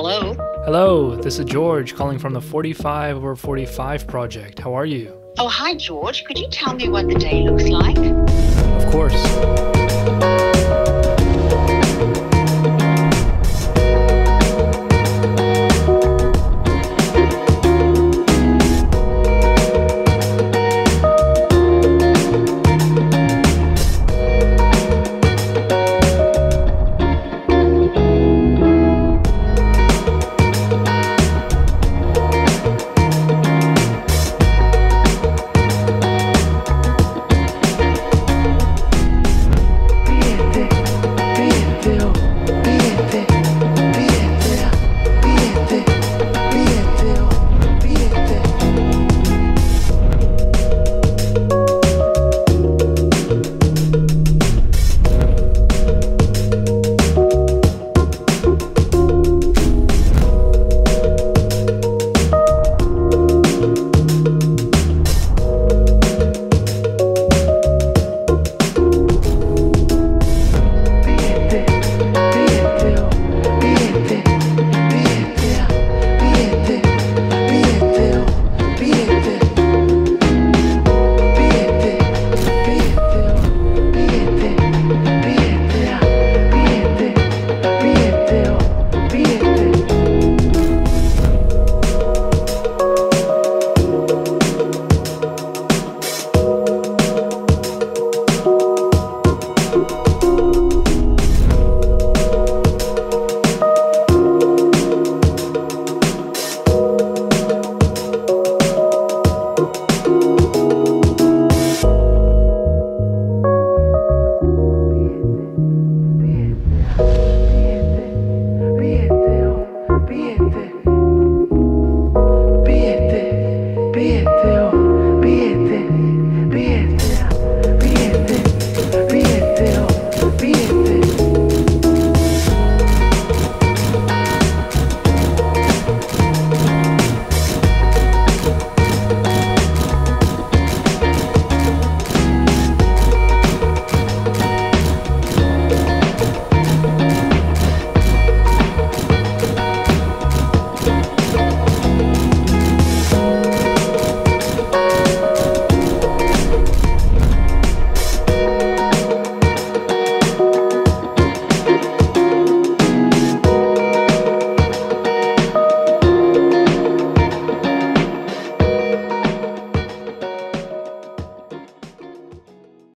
Hello. Hello, this is George calling from the 45 over 45 project. How are you? Oh, hi, George. Could you tell me what the day looks like? Of course.